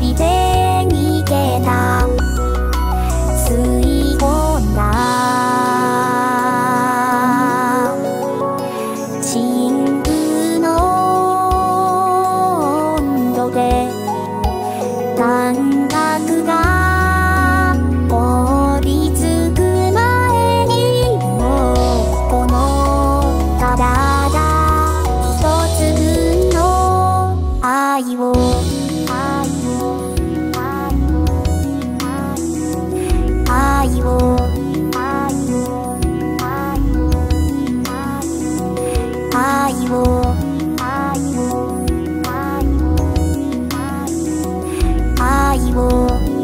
びで逃げた。吸い込んだ。深空の温度で感覚がも。